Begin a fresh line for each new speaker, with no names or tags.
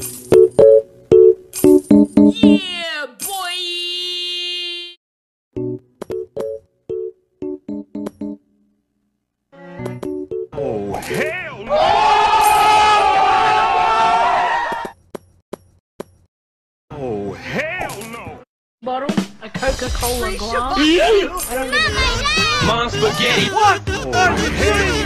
Yeah, boy!
Oh, hell no! Oh, hell no!
bottle, a Coca-Cola glass.
Mom spaghetti!
What the oh, fuck is?